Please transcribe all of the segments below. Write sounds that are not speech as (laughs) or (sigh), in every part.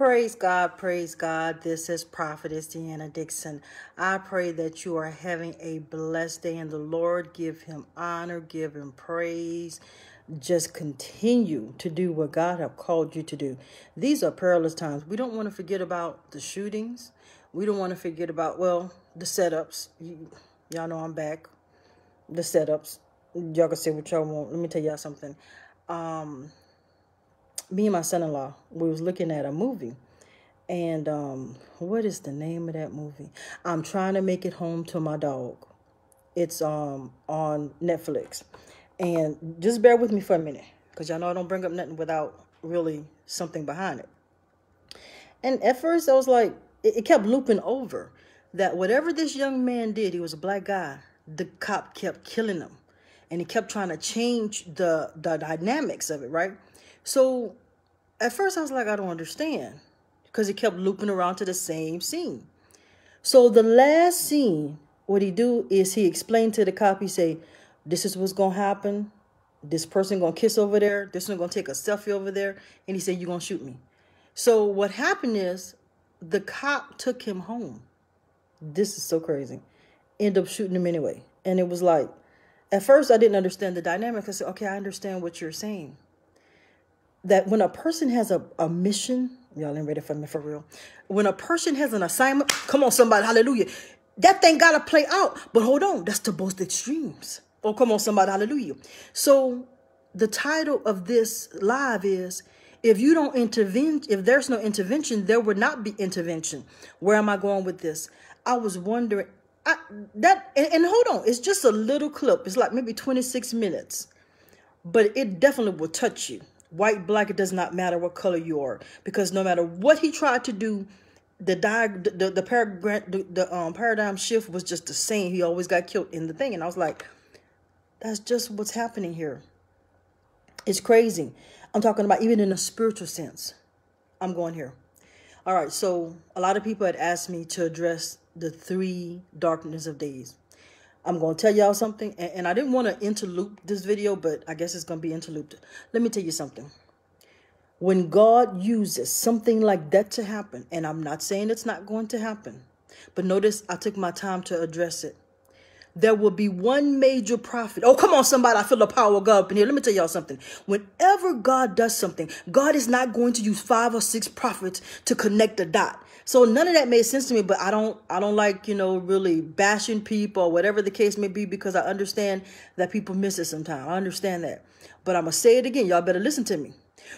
Praise God, praise God. This is Prophetess Deanna Dixon. I pray that you are having a blessed day and the Lord give him honor, give him praise. Just continue to do what God have called you to do. These are perilous times. We don't want to forget about the shootings. We don't want to forget about, well, the setups. Y'all know I'm back. The setups. Y'all can say what y'all want. Let me tell y'all something. Um, me and my son-in-law, we was looking at a movie. And um, what is the name of that movie? I'm trying to make it home to my dog. It's um on Netflix. And just bear with me for a minute. Because y'all know I don't bring up nothing without really something behind it. And at first I was like, it, it kept looping over. That whatever this young man did, he was a black guy, the cop kept killing him. And he kept trying to change the the dynamics of it, right? So at first I was like, I don't understand because he kept looping around to the same scene. So the last scene, what he do is he explained to the cop, he say, this is what's going to happen. This person going to kiss over there. This one going to take a selfie over there. And he said, you're going to shoot me. So what happened is the cop took him home. This is so crazy. End up shooting him anyway. And it was like, at first I didn't understand the dynamic. I said, okay, I understand what you're saying that when a person has a, a mission, y'all ain't ready for me for real. When a person has an assignment, come on, somebody, hallelujah. That thing gotta play out. But hold on, that's to both extremes. Oh, come on, somebody, hallelujah. So the title of this live is if you don't intervene, if there's no intervention, there would not be intervention. Where am I going with this? I was wondering I, that, and, and hold on, it's just a little clip. It's like maybe 26 minutes, but it definitely will touch you white, black, it does not matter what color you are. Because no matter what he tried to do, the di- the the, paragraph, the, the um, paradigm shift was just the same. He always got killed in the thing. And I was like, that's just what's happening here. It's crazy. I'm talking about even in a spiritual sense. I'm going here. All right, so a lot of people had asked me to address the three darkness of days. I'm going to tell y'all something, and, and I didn't want to interloop this video, but I guess it's going to be interlooped. Let me tell you something. When God uses something like that to happen, and I'm not saying it's not going to happen, but notice I took my time to address it there will be one major prophet. Oh, come on, somebody. I feel the power of God up in here. Let me tell y'all something. Whenever God does something, God is not going to use five or six prophets to connect the dot. So none of that made sense to me, but I don't I don't like, you know, really bashing people or whatever the case may be because I understand that people miss it sometimes. I understand that. But I'm to say it again. Y'all better listen to me.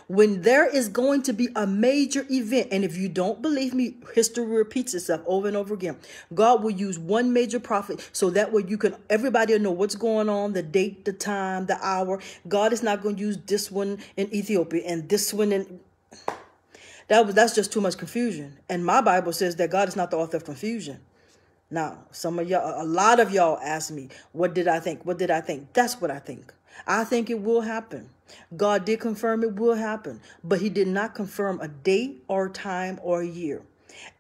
When there is going to be a major event, and if you don't believe me, history repeats itself over and over again. God will use one major prophet so that way you can everybody know what's going on, the date, the time, the hour. God is not going to use this one in Ethiopia and this one in that was that's just too much confusion. And my Bible says that God is not the author of confusion. Now, some of y'all, a lot of y'all ask me, what did I think? What did I think? That's what I think. I think it will happen. God did confirm it will happen, but he did not confirm a date or time or a year.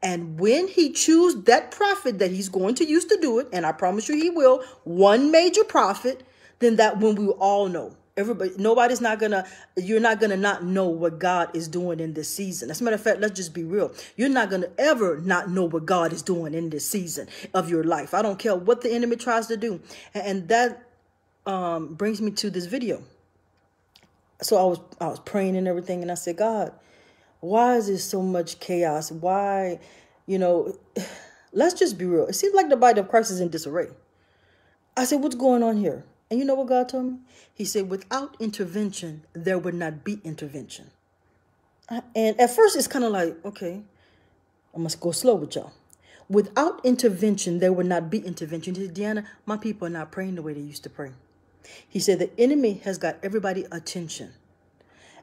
And when he choose that prophet that he's going to use to do it, and I promise you he will, one major prophet, then that when we all know. Everybody, nobody's not gonna, you're not gonna not know what God is doing in this season. As a matter of fact, let's just be real. You're not gonna ever not know what God is doing in this season of your life. I don't care what the enemy tries to do. And that um, brings me to this video so I was I was praying and everything, and I said, God, why is there so much chaos? Why, you know, (sighs) let's just be real. It seems like the body of Christ is in disarray. I said, what's going on here? And you know what God told me? He said, without intervention, there would not be intervention. And at first, it's kind of like, okay, I must go slow with y'all. Without intervention, there would not be intervention. He said, Deanna, my people are not praying the way they used to pray. He said the enemy has got everybody attention.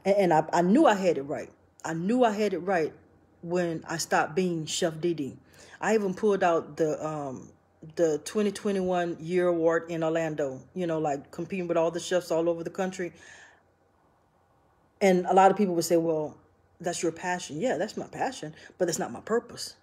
And, and I, I knew I had it right. I knew I had it right when I stopped being Chef Didi. I even pulled out the um the 2021 year award in Orlando, you know, like competing with all the chefs all over the country. And a lot of people would say, well, that's your passion. Yeah, that's my passion, but that's not my purpose.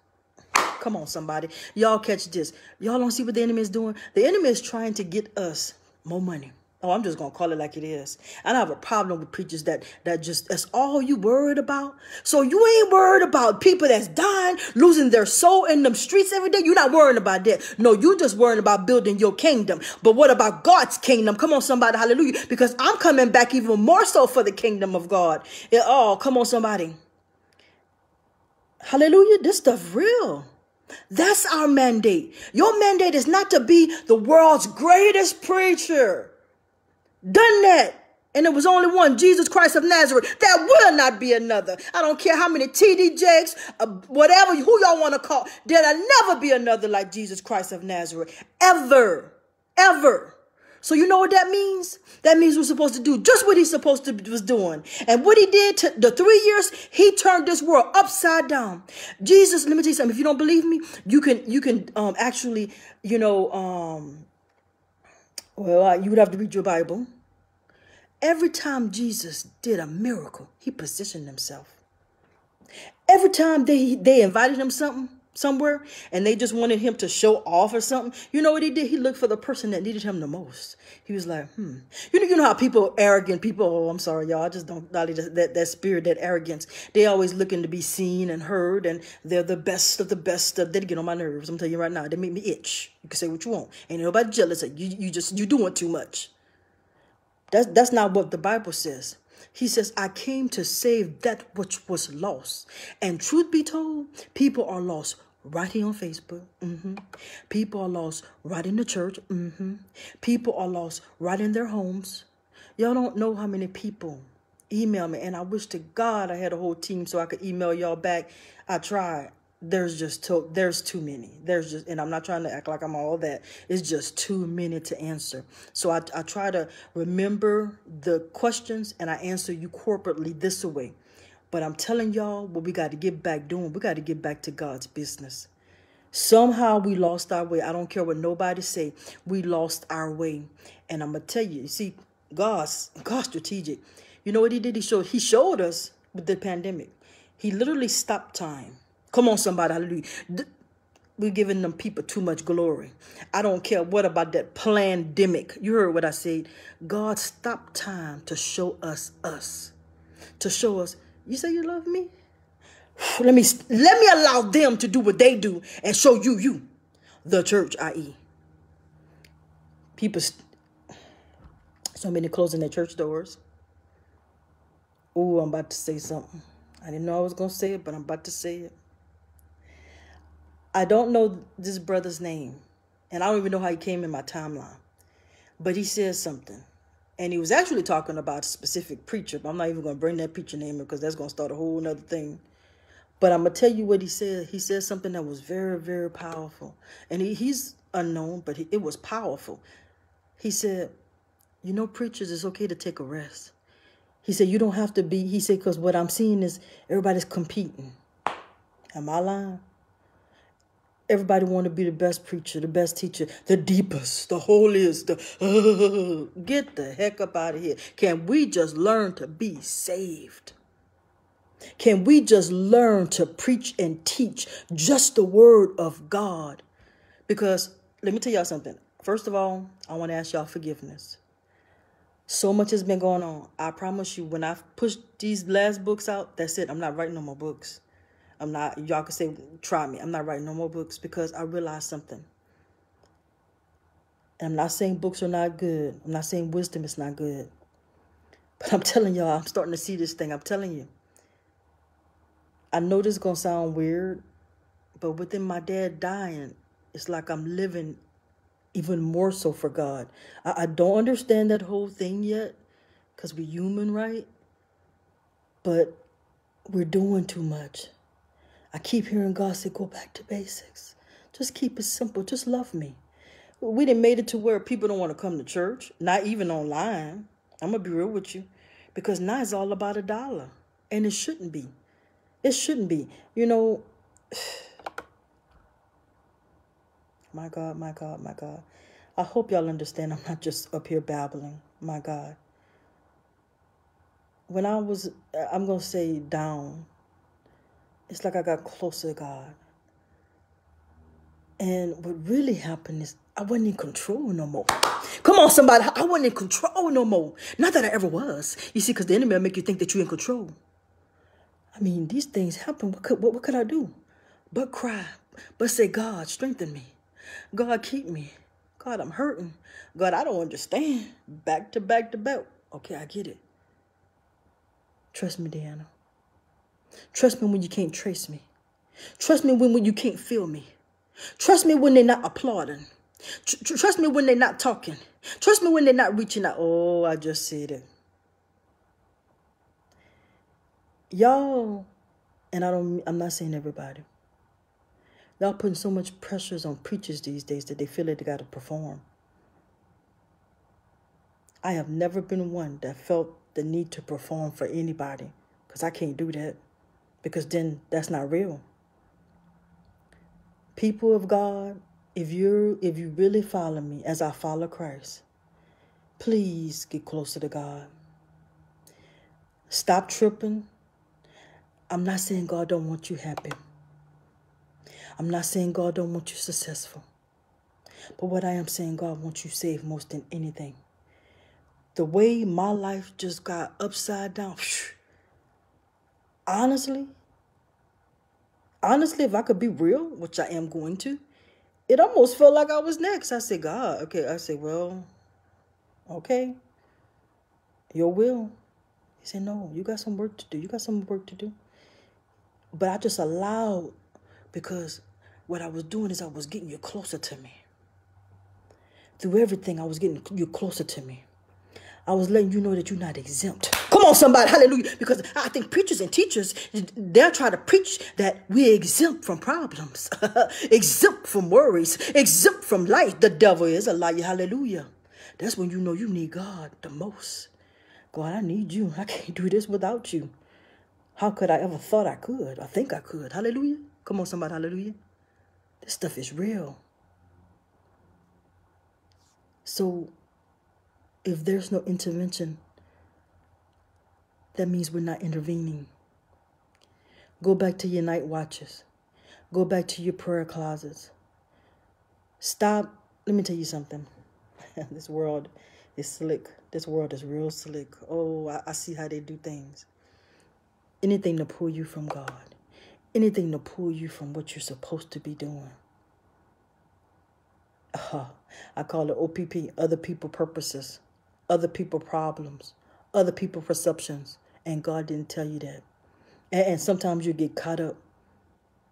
Come on, somebody. Y'all catch this. Y'all don't see what the enemy is doing? The enemy is trying to get us more money. Oh, I'm just gonna call it like it is. And I have a problem with preachers that that just that's all you worried about. So you ain't worried about people that's dying, losing their soul in them streets every day. You're not worrying about that. No, you just worrying about building your kingdom. But what about God's kingdom? Come on, somebody, hallelujah. Because I'm coming back even more so for the kingdom of God. It, oh, come on, somebody. Hallelujah. This stuff real. That's our mandate. Your mandate is not to be the world's greatest preacher done that. And it was only one, Jesus Christ of Nazareth. That will not be another. I don't care how many TD Jakes, uh, whatever, who y'all want to call. There'll never be another like Jesus Christ of Nazareth. Ever. Ever. So you know what that means? That means we're supposed to do just what he's supposed to was doing. And what he did to the three years, he turned this world upside down. Jesus, let me tell you something. If you don't believe me, you can you can um actually, you know, um well, uh, you would have to read your Bible. Every time Jesus did a miracle, he positioned himself. Every time they, they invited him something, somewhere and they just wanted him to show off or something, you know what he did? He looked for the person that needed him the most. He was like, hmm. You know, you know how people, arrogant people, oh, I'm sorry, y'all, I just don't, that, that spirit, that arrogance, they always looking to be seen and heard and they're the best of the best of, they get on my nerves. I'm telling you right now, they make me itch. You can say what you want. Ain't nobody jealous of you. You just, you doing too much. That's, that's not what the Bible says. He says, I came to save that which was lost. And truth be told, people are lost right here on Facebook. Mm -hmm. People are lost right in the church. Mm -hmm. People are lost right in their homes. Y'all don't know how many people email me. And I wish to God I had a whole team so I could email y'all back. I tried there's just too, there's too many. There's just, and I'm not trying to act like I'm all that. It's just too many to answer. So I, I try to remember the questions and I answer you corporately this way. But I'm telling y'all what we got to get back doing. We got to get back to God's business. Somehow we lost our way. I don't care what nobody say. We lost our way. And I'm going to tell you, you see, God's, God's strategic. You know what he did? He showed, he showed us with the pandemic. He literally stopped time Come on, somebody. Hallelujah. We're giving them people too much glory. I don't care what about that pandemic. You heard what I said. God stopped time to show us us. To show us, you say you love me? (sighs) Let me let me allow them to do what they do and show you you. The church, i.e. People (sighs) so many closing their church doors. Oh, I'm about to say something. I didn't know I was gonna say it, but I'm about to say it. I don't know this brother's name, and I don't even know how he came in my timeline, but he says something. And he was actually talking about a specific preacher, but I'm not even going to bring that preacher name because that's going to start a whole other thing. But I'm going to tell you what he said. He said something that was very, very powerful. And he, he's unknown, but he, it was powerful. He said, You know, preachers, it's okay to take a rest. He said, You don't have to be, he said, because what I'm seeing is everybody's competing. Am I lying? everybody want to be the best preacher, the best teacher, the deepest, the holiest. The, uh, (laughs) get the heck up out of here. Can we just learn to be saved? Can we just learn to preach and teach just the word of God? Because let me tell y'all something. First of all, I want to ask y'all forgiveness. So much has been going on. I promise you, when I push these last books out, that's it. I'm not writing no more books. I'm not, y'all can say, try me. I'm not writing no more books because I realized something. And I'm not saying books are not good. I'm not saying wisdom is not good. But I'm telling y'all, I'm starting to see this thing. I'm telling you. I know this is going to sound weird, but within my dad dying, it's like I'm living even more so for God. I, I don't understand that whole thing yet because we're human, right? But we're doing too much. I keep hearing God say, go back to basics. Just keep it simple. Just love me. We didn't made it to where people don't want to come to church, not even online. I'm going to be real with you because now it's all about a dollar and it shouldn't be. It shouldn't be. You know, (sighs) my God, my God, my God. I hope y'all understand I'm not just up here babbling. My God. When I was, I'm going to say down, it's like I got closer to God. And what really happened is I wasn't in control no more. Come on, somebody. I wasn't in control no more. Not that I ever was. You see, because the enemy will make you think that you're in control. I mean, these things happen. What could, what, what could I do? But cry. But say, God, strengthen me. God, keep me. God, I'm hurting. God, I don't understand. Back to back to back. Okay, I get it. Trust me, Deanna. Trust me when you can't trace me. Trust me when, when you can't feel me. Trust me when they're not applauding. Tr- trust me when they're not talking. Trust me when they're not reaching out. Oh, I just said it. Y'all, and I don't I'm not saying everybody. Y'all putting so much pressures on preachers these days that they feel like they gotta perform. I have never been one that felt the need to perform for anybody. Because I can't do that. Because then that's not real people of God, if you if you really follow me as I follow Christ, please get closer to God. Stop tripping. I'm not saying God don't want you happy. I'm not saying God don't want you successful. But what I am saying, God wants you saved most than anything. The way my life just got upside down, honestly, honestly, if I could be real, which I am going to, it almost felt like I was next. I said, God, okay. I said, well, okay, your will. He said, no, you got some work to do. You got some work to do. But I just allowed because what I was doing is I was getting you closer to me. Through everything, I was getting you closer to me. I was letting you know that you're not exempt. Come on, somebody, hallelujah. Because I think preachers and teachers, they'll try to preach that we're exempt from problems, (laughs) exempt from worries, exempt from life. The devil is a liar, hallelujah. That's when you know you need God the most. God, I need you. I (laughs) can't do this without you. How could I ever thought I could? I think I could. Hallelujah. Come on, somebody, hallelujah. This stuff is real. So if there's no intervention, that means we're not intervening. Go back to your night watches. Go back to your prayer closets. Stop. Let me tell you something. (laughs) this world is slick. This world is real slick. Oh, I, I see how they do things. Anything to pull you from God. Anything to pull you from what you're supposed to be doing. Uh, (laughs) I call it OPP, other people purposes other people problems, other people perceptions, and God didn't tell you that. And, and sometimes you get caught up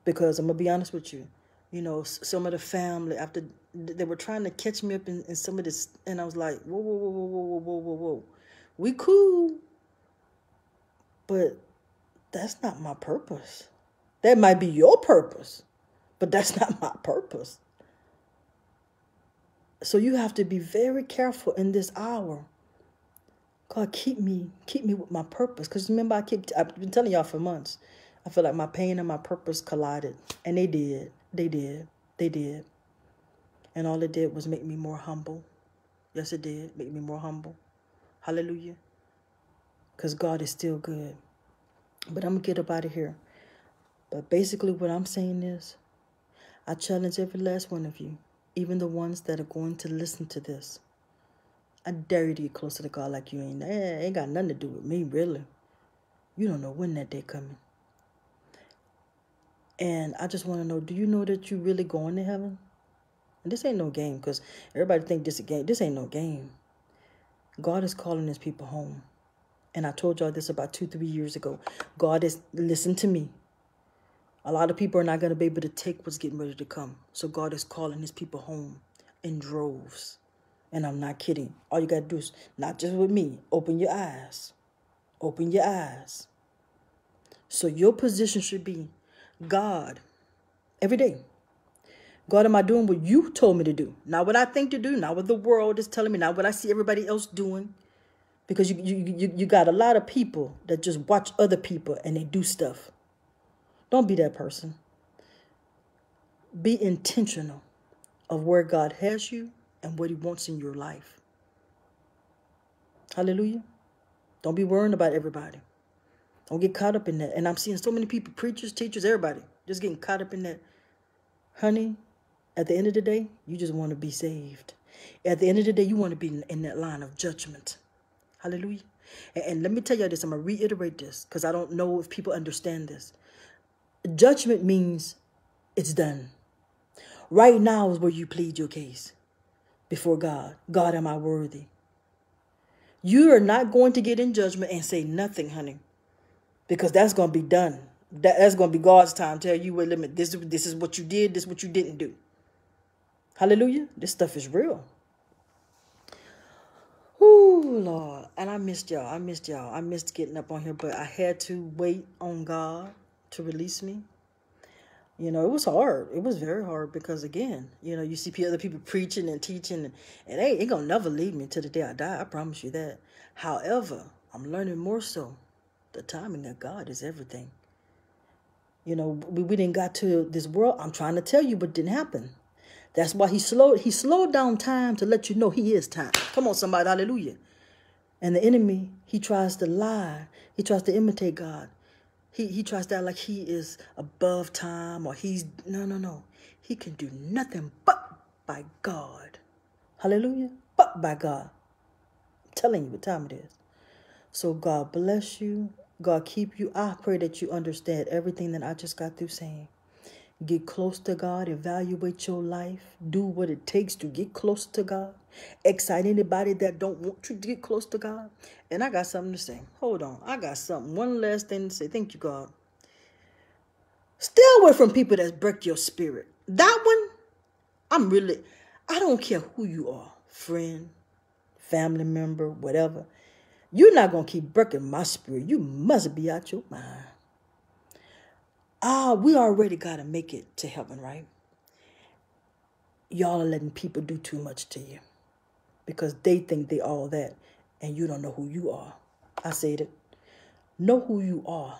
because I'm gonna be honest with you. You know, some of the family after they were trying to catch me up in, in some of this, and I was like, whoa, whoa, whoa, whoa, whoa, whoa, whoa, whoa, we cool, but that's not my purpose. That might be your purpose, but that's (laughs) not my purpose. So you have to be very careful in this hour. God, keep me, keep me with my purpose. Because remember, I keep, I've been telling y'all for months. I feel like my pain and my purpose collided. And they did. They did. They did. And all it did was make me more humble. Yes, it did. Make me more humble. Hallelujah. Because God is still good. But I'm going to get up out of here. But basically, what I'm saying is, I challenge every last one of you even the ones that are going to listen to this. I dare you to get closer to God like you ain't. Ain't got nothing to do with me, really. You don't know when that day coming. And I just want to know, do you know that you really going to heaven? And this ain't no game, because everybody think this a game. This ain't no game. God is calling his people home. And I told y'all this about two, three years ago. God is, listen to me. A lot of people are not going to be able to take what's getting ready to come. So God is calling his people home in droves. And I'm not kidding. All you got to do is, not just with me, open your eyes. Open your eyes. So your position should be God every day. God, am I doing what you told me to do? Not what I think to do, not what the world is telling me, not what I see everybody else doing. Because you, you, you, you got a lot of people that just watch other people and they do stuff. Don't be that person. Be intentional of where God has you and what He wants in your life. Hallelujah. Don't be worrying about everybody. Don't get caught up in that. And I'm seeing so many people, preachers, teachers, everybody, just getting caught up in that. Honey, At the end of the day, you just want to be saved. At the end of the day, you want to be in that line of judgment. Hallelujah. And, and let me tell you this, I'm going to reiterate this because I don't know if people understand this. Judgment means it's done. Right now is where you plead your case before God. God, am I worthy? You are not going to get in judgment and say nothing, honey, because that's going to be done. That, that's going to be God's time. Tell you what limit. This, this is what you did. This is what you didn't do. Hallelujah. This stuff is real. Oh Lord. And I missed y'all. I missed y'all. I missed getting up on here, but I had to wait on God to release me. You know, it was hard. It was very hard because, again, you know, you see other people preaching and teaching, and, and they ain't gonna never leave me to the day I die. I promise you that. However, I'm learning more so. The timing of God is everything. You know, we, we didn't got to this world. I'm trying to tell you, but didn't happen. That's why he slowed he slowed down time to let you know he is time. Come on, somebody, hallelujah. And the enemy, he tries to lie. He tries to imitate God. He, he tries to act like he is above time or he's, no, no, no. He can do nothing but by God. Hallelujah. But by God. I'm telling you what time it is. So God bless you. God keep you. I pray that you understand everything that I just got through saying. Get close to God. Evaluate your life. Do what it takes to get close to God. Excite anybody that don't want you to get close to God. And I got something to say. Hold on. I got something. One last thing to say. Thank you, God. Stay away from people that break your spirit. That one, I'm really, I don't care who you are. Friend, family member, whatever. You're not going to keep breaking my spirit. You must be out your mind ah, we already got to make it to heaven, right? Y'all are letting people do too much to you because they think they all that and you don't know who you are. I said it. Know who you are.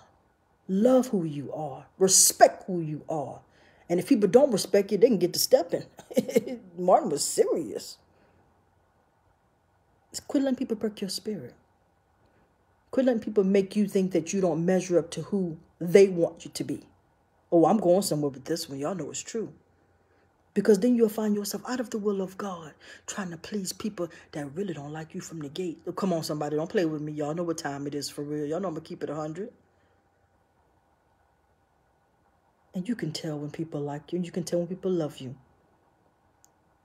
Love who you are. Respect who you are. And if people don't respect you, they can get to stepping. (laughs) Martin was serious. Quit letting people break your spirit. Quit letting people make you think that you don't measure up to who they want you to be. Oh, I'm going somewhere with this one. Y'all know it's true. Because then you'll find yourself out of the will of God, trying to please people that really don't like you from the gate. Oh, come on, somebody, don't play with me. Y'all know what time it is for real. Y'all know I'm going to keep it 100. And you can tell when people like you, and you can tell when people love you.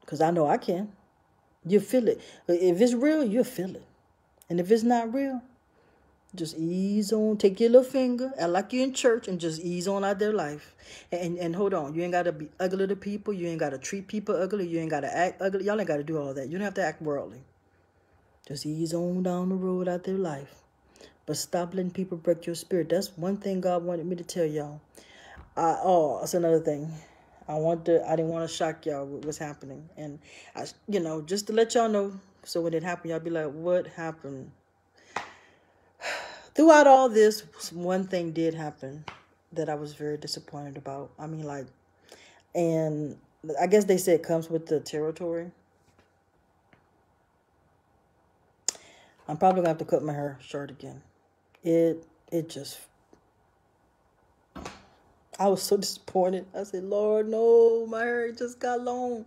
Because I know I can. You feel it. If it's real, you'll feel it. And if it's not real, just ease on, take your little finger, act like you're in church, and just ease on out their life. And and hold on, you ain't gotta be ugly to people. You ain't gotta treat people ugly. You ain't gotta act ugly. Y'all ain't gotta do all that. You don't have to act worldly. Just ease on down the road out their life. But stop letting people break your spirit. That's one thing God wanted me to tell y'all. I, oh, that's another thing. I want to. I didn't want to shock y'all with what's happening, and I, you know, just to let y'all know. So when it happened, y'all be like, "What happened?" Throughout all this, one thing did happen that I was very disappointed about. I mean, like, and I guess they say it comes with the territory. I'm probably gonna have to cut my hair short again. It it just I was so (laughs) disappointed. I said, Lord, no, my hair just got long.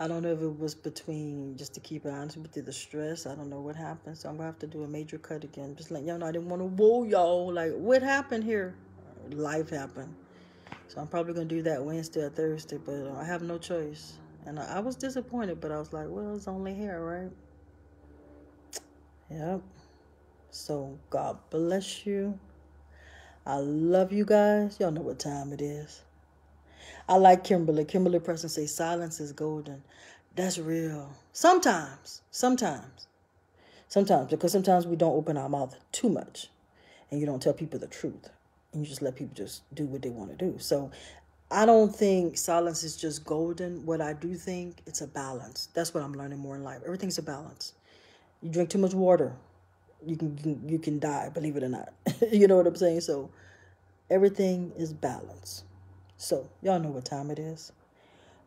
I don't know if it was between, just to keep it honest with you, the stress. I don't know what happened. So I'm going to have to do a major cut again. Just letting y'all know I didn't want to woo y'all. Like, what happened here? Life happened. So I'm probably going to do that Wednesday or Thursday, but uh, I have no choice. And I, I was disappointed, but I was like, well, it's only hair, right? Yep. So God bless you. I love you guys. Y'all know what time it is. I like Kimberly. Kimberly Preston say silence is golden. That's real. Sometimes, sometimes, sometimes, because sometimes we don't open our mouth too much and you don't tell people the truth and you just let people just do what they want to do. So I don't think silence is just golden. What I do think it's a balance. That's what I'm learning more in life. Everything's a balance. You drink too much water, you can you can, you can die, believe it or not. (laughs) you know what I'm saying? So everything is balance. So, y'all know what time it is.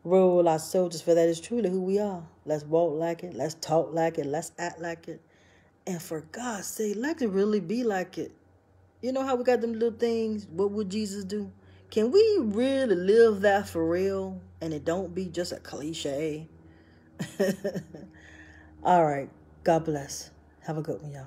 Rule our soldiers, for that is truly who we are. Let's walk like it. Let's talk like it. Let's act like it. And for God's sake, let it really be like it. You know how we got them little things? What would Jesus do? Can we really live that for real and it don't be just a cliche. (laughs) All right. God bless. Have a good one, y'all.